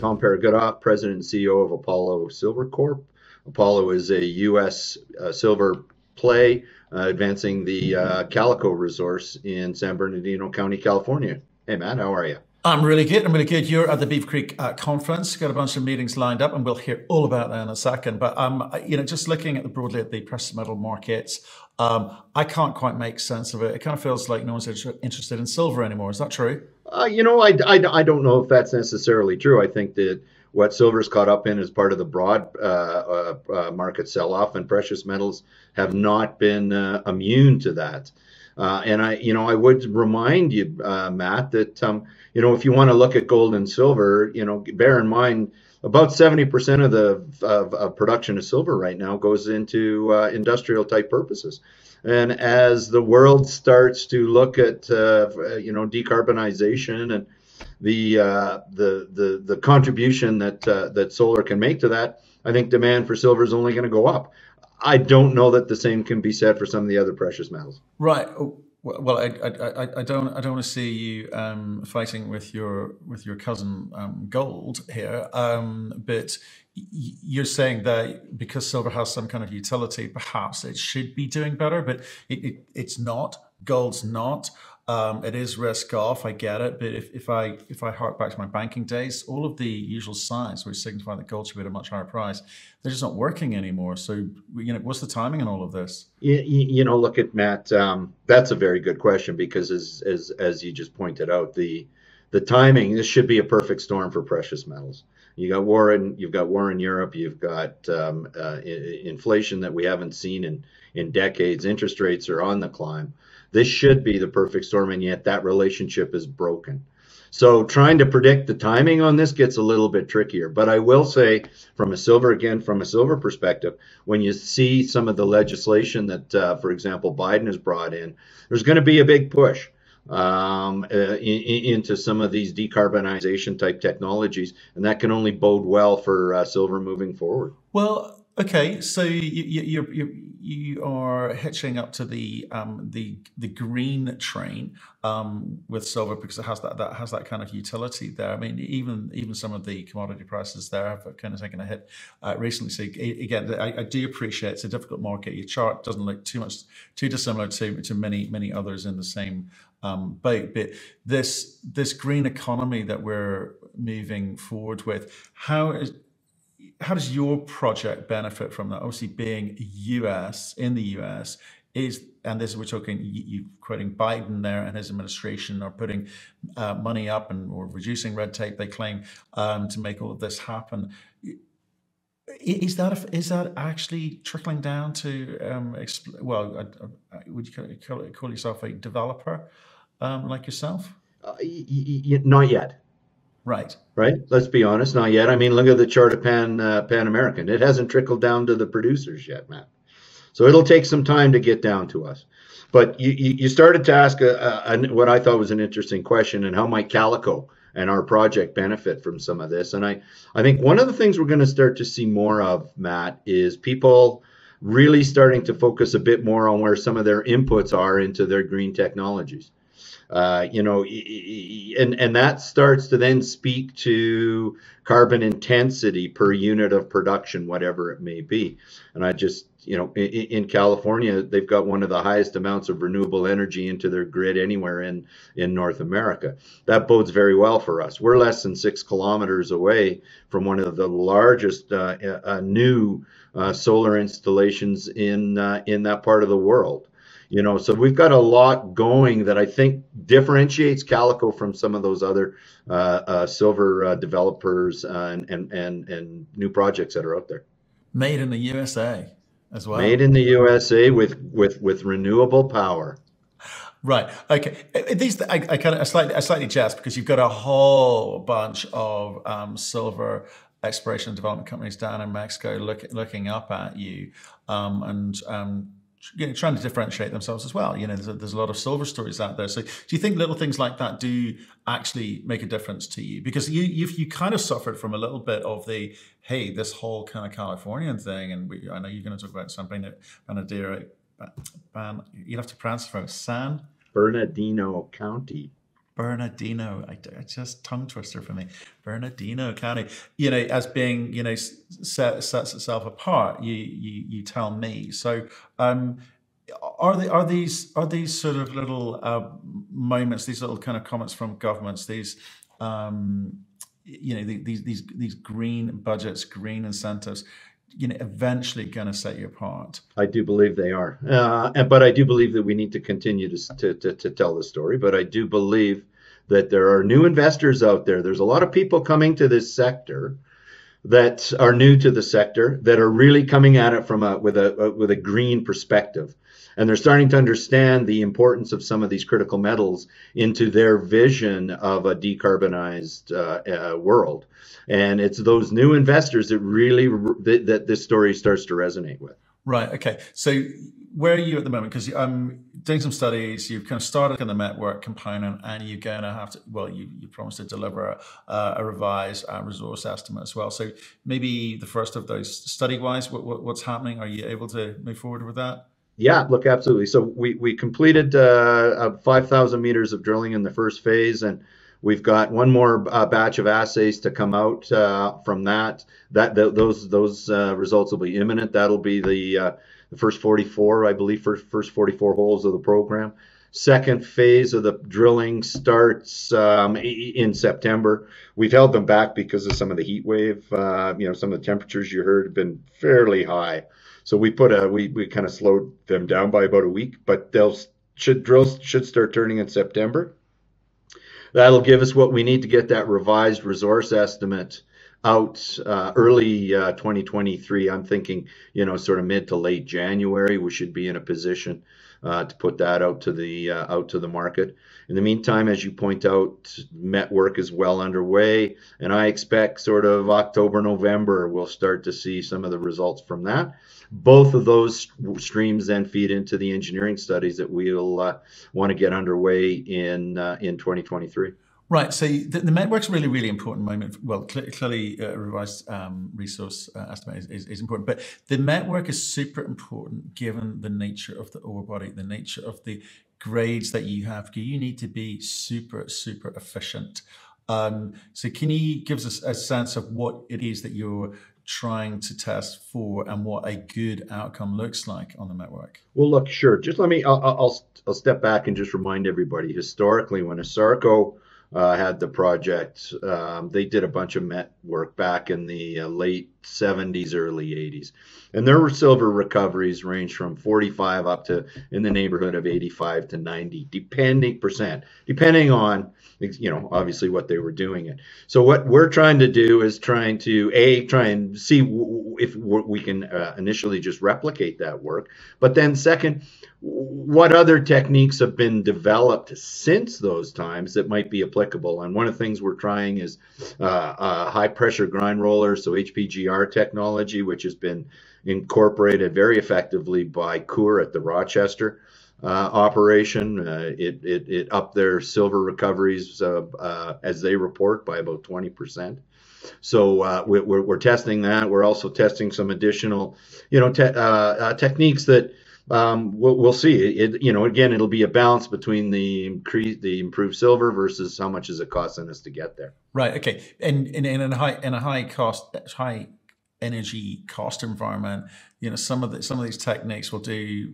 Tom Peregoodoff, President and CEO of Apollo Silver Corp. Apollo is a U.S. Uh, silver play uh, advancing the uh, Calico resource in San Bernardino County, California. Hey, Matt, how are you? I'm really good. I'm really good. You're at the Beaver Creek uh, conference. Got a bunch of meetings lined up, and we'll hear all about that in a second. But um, you know, just looking at the broadly at the precious metal markets, um, I can't quite make sense of it. It kind of feels like no one's interested in silver anymore. Is that true? Uh, you know, I, I, I don't know if that's necessarily true. I think that what silver's caught up in is part of the broad uh, uh, uh market sell-off, and precious metals have not been uh, immune to that. Uh, and I, you know, I would remind you, Matt, that um, you know, if you want to look at gold and silver, you know, bear in mind about 70% of the of, of production of silver right now goes into industrial type purposes. And as the world starts to look at, uh, you know, decarbonization and the, uh, the, the, the contribution that, uh, that solar can make to that, I think demand for silver is only going to go up. I don't know that the same can be said for some of the other precious metals. Right. Oh, well, I, I, I, don't I don't want to see you um, fighting with your with your cousin um, gold here, um, but you're saying that because silver has some kind of utility, perhaps it should be doing better, but it, it it's not. Gold's not. Um, it is risk off. I get it, but if, if I if I hark back to my banking days, all of the usual signs which signify that gold should be at a much higher price, they're just not working anymore. So you know, what's the timing in all of this? You, you know, look at Matt. Um, that's a very good question because as as as you just pointed out, the the timing this should be a perfect storm for precious metals. You got war in you've got war in Europe. You've got um, uh, inflation that we haven't seen in in decades. Interest rates are on the climb. This should be the perfect storm, and yet that relationship is broken. So trying to predict the timing on this gets a little bit trickier. But I will say, from a silver again, from a silver perspective, when you see some of the legislation that, uh, for example, Biden has brought in, there's going to be a big push um, uh, in, into some of these decarbonization type technologies, and that can only bode well for uh, silver moving forward. Well, Okay, so you you you you are hitching up to the um, the the green train um, with silver because it has that that has that kind of utility there. I mean, even even some of the commodity prices there have kind of taken a hit uh, recently. So again, I, I, do appreciate it's a difficult market. Your chart doesn't look too much too dissimilar to to many many others in the same um, boat. But this this green economy that we're moving forward with, how is how does your project benefit from that? Obviously, being US in the US is, and this we're talking, you, are quoting Biden there and his administration are putting uh, money up and or reducing red tape. They claim um, to make all of this happen. Is that that actually trickling down to um, well? Uh, uh, would you call, call, yourself a developer um, like yourself? Uh, y- y- not yet. Right. Right. Let's be honest. Not yet. I mean, look at the chart of Pan uh, Pan American. It hasn't trickled down to the producers yet, Matt. So it'll take some time to get down to us. But you, you started to ask a, a, what I thought was an interesting question, and how might Calico and our project benefit from some of this? And I, I think one of the things we're going to start to see more of, Matt, is people really starting to focus a bit more on where some of their inputs are into their green technologies. Uh, you know, and and that starts to then speak to carbon intensity per unit of production, whatever it may be. And I just, you know, in, in, California, they've got one of the highest amounts of renewable energy into their grid anywhere in in North America. That bodes very well for us. We're less than six kilometers away from one of the largest uh, uh, new uh, solar installations in uh, in that part of the world you know so we've got a lot going that i think differentiates calico from some of those other uh, uh, silver uh, developers uh, and, and and and new projects that are out there made in the usa as well made in the usa with with with renewable power Right. Okay. These I, I kind of I slightly I slightly jest because you've got a whole bunch of um, silver exploration and development companies down in Mexico look, looking up at you um, and um, you know, trying to differentiate themselves as well. You know, there's a, there's a lot of silver stories out there. So, do you think little things like that do actually make a difference to you? Because you you you kind of suffered from a little bit of the hey, this whole kind of Californian thing, and we, I know you're going to talk about something that ban, you have to pronounce it from San Bernardino County. Bernardino. I, I, just tongue twister for me. Bernardino County. You know, as being you know set, sets itself apart. You you you tell me. So. Um, are they are these are these sort of little uh, moments, these little kind of comments from governments, these um, you know these these these green budgets, green incentives, you know, eventually going to set you apart. I do believe they are, uh, but I do believe that we need to continue to, to, to, to tell the story. But I do believe that there are new investors out there. There's a lot of people coming to this sector that are new to the sector that are really coming at it from a with a, a with a green perspective and they're starting to understand the importance of some of these critical metals into their vision of a decarbonized uh, uh, world. And it's those new investors that really that, that this story starts to resonate with. Right. Okay. So where are you at the moment? Because I'm doing some studies. You've kind of started on the met work component, and you're going to have to. Well, you, you promised to deliver a, a revised uh, resource estimate as well. So maybe the first of those, study-wise, what, what, what's happening? Are you able to move forward with that? Yeah, look, absolutely. So we we completed uh, 5,000 meters of drilling in the first phase, and we've got one more uh, batch of assays to come out uh, from that. That th- those those uh, results will be imminent. That'll be the uh, the first 44, I believe, first first 44 holes of the program. Second phase of the drilling starts um, in September. We've held them back because of some of the heat wave. Uh, you know, some of the temperatures you heard have been fairly high. So we put a we, we kind of slowed them down by about a week, but they'll should drills should start turning in September. That'll give us what we need to get that revised resource estimate out uh, early uh, 2023. I'm thinking, you know, sort of mid to late January, we should be in a position uh, to put that out to the uh, out to the market. In the meantime, as you point out, met work is well underway, and I expect sort of October, November, we'll start to see some of the results from that. Both of those streams then feed into the engineering studies that we'll uh, want to get underway in uh, in 2023. Right. So the, the met work's really, really important moment. Well, cl- clearly, uh, revised um, resource uh, estimate is, is, is, important, but the met work is super important given the nature of the ore body, the nature of the grades that you have. You need to be super, super efficient. Um, so, can you give us a, sense of what it is that you're trying to test for and what a good outcome looks like on the met work? Well, look, sure. Just let me, I'll, I'll, I'll step back and just remind everybody historically, when a ASARCO uh, had the project. Um, they did a bunch of met work back in the uh, late 70s, early 80s. And their silver recoveries range from 45 up to in the neighborhood of 85 to 90, depending percent, depending on you know obviously what they were doing it. So what we're trying to do is trying to a try and see if we can uh, initially just replicate that work, but then second, what other techniques have been developed since those times that might be applicable? And one of the things we're trying is uh, uh, high pressure grind roller, so HPGR technology, which has been incorporated very effectively by Coeur at the Rochester operation. Uh, it, it, it upped their silver recoveries uh, uh, as they report by about 20%. So we're, we're, testing that. We're also testing some additional, you know, te- techniques that um, we'll, we'll, see. It, you know, again, it'll be a balance between the increase, the improved silver versus how much is it costing us to get there. Right. Okay. And in a high in a high cost, high energy cost environment, you know, some of the some of these techniques will do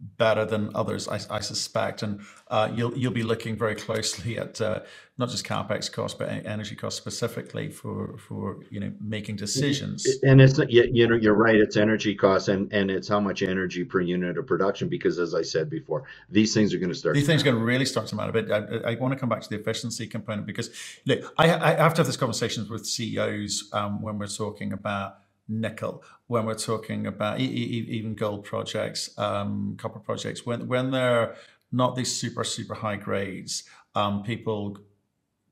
better than others, I, I suspect. And uh, you'll you'll be looking very closely at uh, not just capex costs, but energy costs specifically for for you know making decisions. And it's you know you're right. It's energy costs and and it's how much energy per unit of production. Because as I said before, these things are going to start. These things are going to really start to matter. But I, I, want to come back to the efficiency component because look, I, I have to have this conversations with CEOs um, when we're talking about nickel when we're talking about even gold projects, um, copper projects. When when they're not these super super high grades, um, people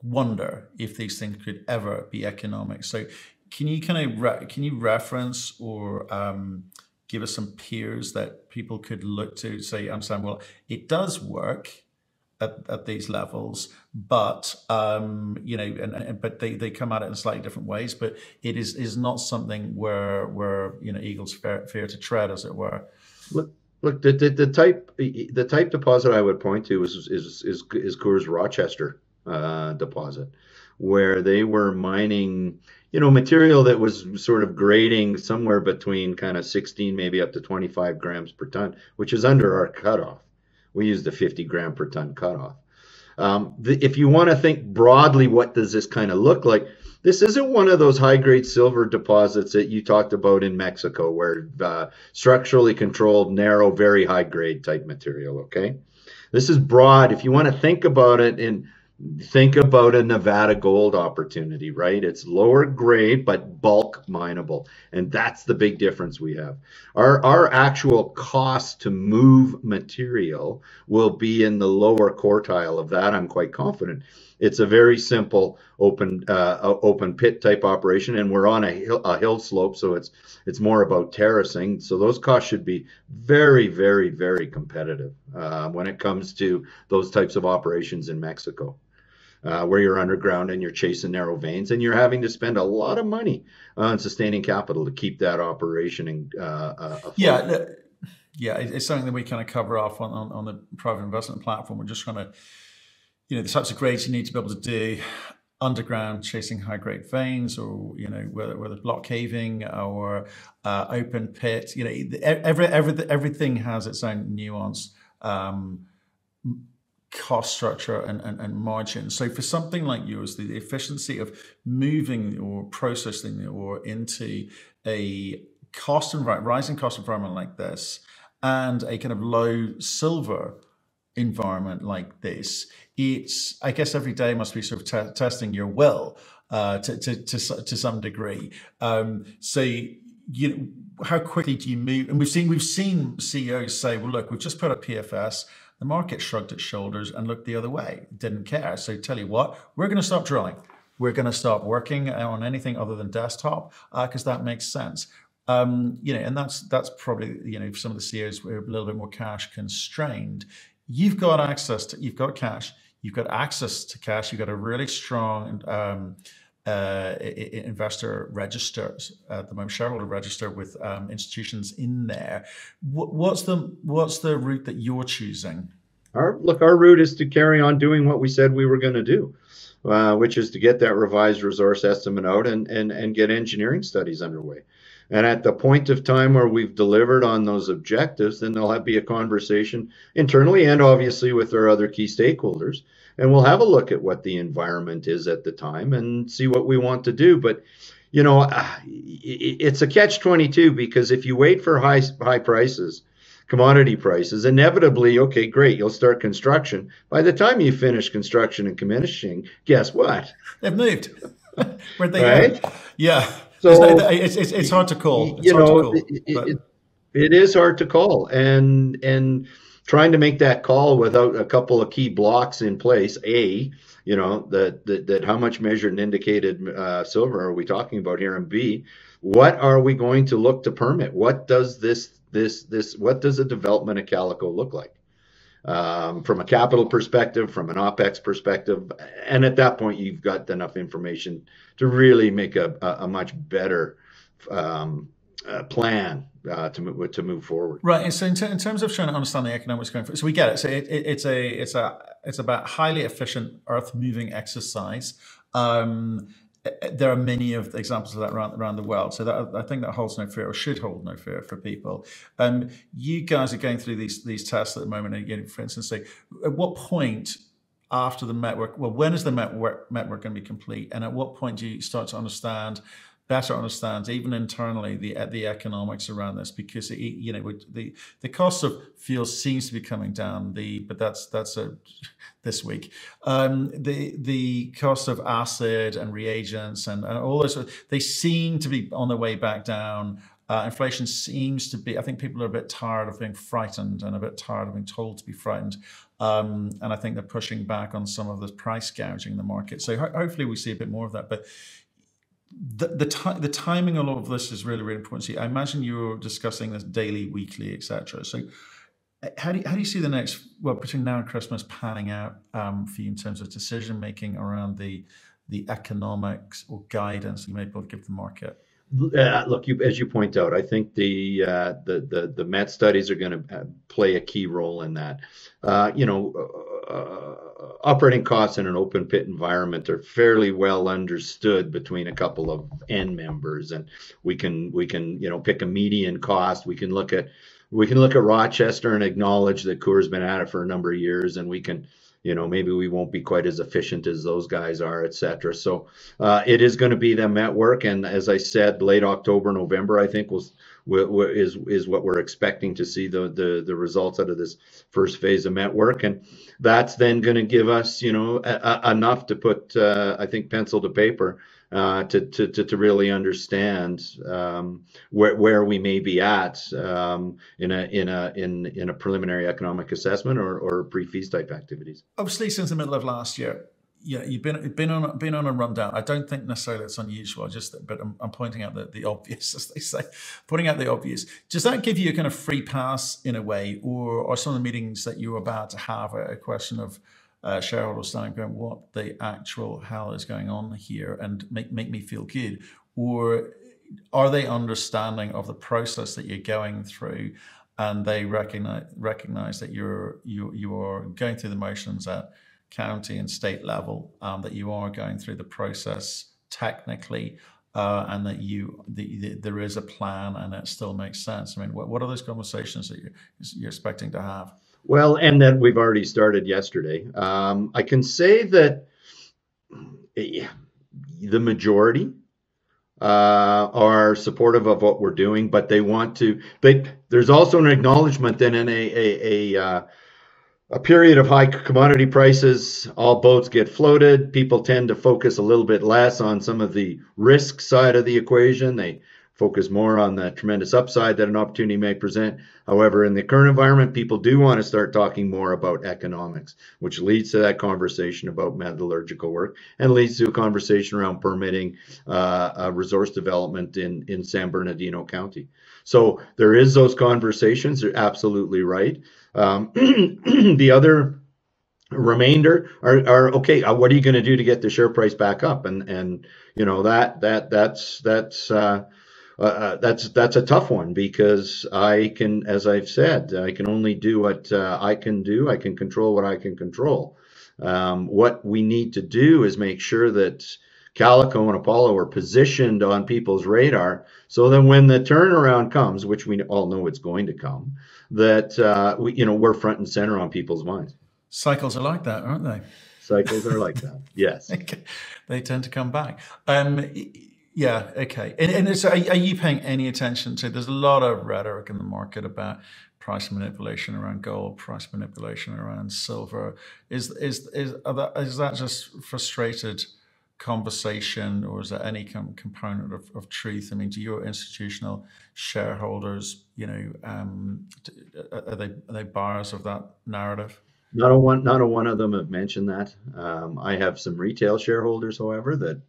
wonder if these things could ever be economic. So, can you kind of re- can you reference or um, give us some peers that people could look to say, "I'm saying, Well, it does work at, at these levels, but um, you know, and, and, but they, they come at it in slightly different ways. But it is is not something where where you know eagles fear, fear to tread, as it were. Look, look, the, the, the type the type deposit I would point to is is is is Coeur's Rochester uh, deposit, where they were mining, you know, material that was sort of grading somewhere between kind of 16, maybe up to 25 grams per ton, which is under our cutoff. We use the 50 gram per ton cutoff. Um, the, if you want to think broadly, what does this kind of look like? This isn't one of those high grade silver deposits that you talked about in Mexico, where uh, structurally controlled, narrow, very high grade type material. Okay, this is broad. If you want to think about it in think about a Nevada gold opportunity, right? It's lower grade but bulk mineable, and that's the big difference we have. Our our actual cost to move material will be in the lower quartile of that. I'm quite confident. It's a very simple open uh, open pit type operation, and we're on a hill, a hill slope, so it's it's more about terracing. So those costs should be very, very, very competitive uh, when it comes to those types of operations in Mexico uh, where you're underground and you're chasing narrow veins and you're having to spend a lot of money on sustaining capital to keep that operation and uh, uh yeah yeah it's something that we kind of cover off on, on, on the private investment platform. We're just trying to you know the types of grades you need to be able to do underground chasing high grade veins or you know whether, whether block caving or uh, open pit you know every, every, everything has its own nuance um, cost structure and, and, and margin. So for something like yours, the efficiency of moving or processing or into a cost environment, rising cost environment like this, and a kind of low silver environment like this, it's I guess every day must be sort of te- testing your will uh, to, to, to to some degree. Um, so you know, how quickly do you move? And we've seen we've seen CEOs say, well, look, we've just put a PFS the market shrugged its shoulders and looked the other way, didn't care. So tell you what, we're going to stop drilling. We're going to stop working on anything other than desktop because uh, that makes sense. Um, you know, and that's that's probably you know some of the CEOs were a little bit more cash constrained. You've got access to, you've got cash, you've got access to cash, you've got a really strong um, uh, investor register at the moment, shareholder register with um, institutions in there. what's the what's the route that you're choosing? Our look, our route is to carry on doing what we said we were going to do, uh, which is to get that revised resource estimate out and and and get engineering studies underway. And at the point of time where we've delivered on those objectives, then there'll have be a conversation internally and obviously with our other key stakeholders and we'll have a look at what the environment is at the time and see what we want to do. But you know, it's a catch 22 because if you wait for high high prices, commodity prices, inevitably, okay, great, you'll start construction. By the time you finish construction and commissioning, guess what? They've moved. Where'd they right? go? Yeah. So it's, it's, it's, hard to call. It's you know, call, it, it, is hard to call, and and trying to make that call without a couple of key blocks in place. A, you know, that that, that how much measured and indicated uh, silver are we talking about here? And B, what are we going to look to permit? What does this this this what does a development of Calico look like? Um, from a capital perspective, from an OPEX perspective, and at that point, you've got enough information to really make a, a, much better um, uh, plan uh, to move to move forward. Right. And so, in, t- in, terms of trying to understand the economics going forward, so we get it. So it, it, it's a it's a it's about highly efficient earth moving exercise. Um, there are many of examples of that around, around the world. So that, I think that holds no fear or should hold no fear for people. Um, you guys are going through these these tests at the moment. And Again, for instance, say at what point after the met work, well, when is the met work, network going to be complete? And at what point do you start to understand better understands even internally the the economics around this because it, you know the the cost of fuel seems to be coming down the but that's that's a this week um, the the cost of acid and reagents and, and all those they seem to be on the way back down uh, inflation seems to be, I think people are a bit tired of being frightened and a bit tired of being told to be frightened. Um, and I think they're pushing back on some of the price gouging in the market. So ho- hopefully we see a bit more of that. But the the, ti- the timing of all of this is really really important. See, I imagine you're discussing this daily, weekly, etc. So, uh, how do you, how do you see the next well between now and Christmas panning out um, for you in terms of decision making around the the economics or guidance you may be able to give the market? Uh, look, you, as you point out, I think the uh, the, the the Met studies are going to uh, play a key role in that. Uh, you know, uh, Uh, operating costs in an open pit environment are fairly well understood between a couple of end members, and we can we can you know pick a median cost. We can look at we can look at Rochester and acknowledge that Coeur's been at it for a number of years, and we can you know maybe we won't be quite as efficient as those guys are etc so uh, it is going to be the met work. And as i said late october november i think will is is what we're expecting to see the the, the results out of this first phase of met work. And that's then going to give us you know a, a, enough to put uh, i think pencil to paper uh, to, to, to, really understand um, where, where we may be at um, in a in a in in a preliminary economic assessment or, or pre-feas type activities. Obviously, since the middle of last year, yeah, you've been been on been on a rundown. I don't think necessarily it's unusual. Just but I'm, I'm, pointing out the, the obvious, as they say, pointing out the obvious. Does that give you a kind of free pass in a way, or are some of the meetings that you're about to have a question of uh, shareholders standing going, what the actual hell is going on here, and make make me feel good, or are they understanding of the process that you're going through, and they recognize recognize that you're you you are going through the motions at county and state level, um, that you are going through the process technically. Uh, and that you the, the, there is a plan and it still makes sense. I mean, what, what are those conversations that you're, you're expecting to have? Well, and that we've already started yesterday. Um, I can say that eh, the majority uh, are supportive of what we're doing, but they want to. They, there's also an acknowledgement that in a a, a, uh, a period of high commodity prices, all boats get floated. People tend to focus a little bit less on some of the risk side of the equation. They focus more on the tremendous upside that an opportunity may present. However, in the current environment, people do want to start talking more about economics, which leads to that conversation about metallurgical work and leads to a conversation around permitting uh, resource development in, in San Bernardino County. So there is those conversations. You're absolutely right. Um, the other remainder are, are okay. Uh, what are you going to do to get the share price back up? And and you know that that that's that's uh, uh, uh, that's that's a tough one because I can, as I've said, I can only do what uh, I can do. I can control what I can control. Um, what we need to do is make sure that Calico and Apollo are positioned on people's radar, so that when the turnaround comes, which we all know it's going to come, that uh, we, you know, we're front and center on people's minds. Cycles are like that, aren't they? Cycles are like that. Yes, they tend to come back. Um, yeah. Okay. And, and so, are, are, you paying any attention to? There's a lot of rhetoric in the market about price manipulation around gold, price manipulation around silver. Is is is that, is that just frustrated conversation, or is there any com- component of, of truth? I mean, do your institutional shareholders, you know, um, are they are they buyers of that narrative? Not a one, not a one of them have mentioned that. Um, I have some retail shareholders, however, that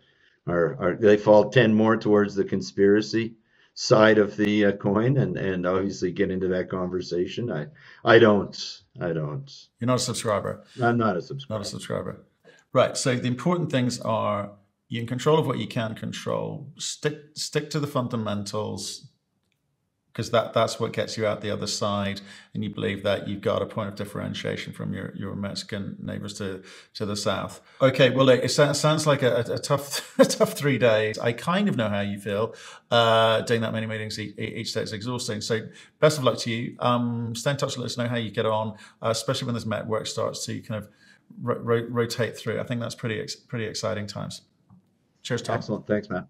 are, are they fall tend more towards the conspiracy side of the uh, coin and and obviously get into that conversation. I i don't i don't. You're not a subscriber. I'm not a subscriber. Not a subscriber. Right so the important things are you're in control of what you can control. Stick stick to the fundamentals because that that's what gets you out the other side, and you believe that you've got a point of differentiation from your, your Mexican neighbors to to the south. Okay, well, it, sounds like a, a, tough a tough three days. I kind of know how you feel. Uh, doing that many meetings each, each day is exhausting. So, best of luck to you. Um, stay in touch. Let us know how you get on, uh, especially when this met work starts to kind of ro- ro- rotate through. I think that's pretty ex- pretty exciting times. Cheers, Tom. Excellent. Thanks, Matt.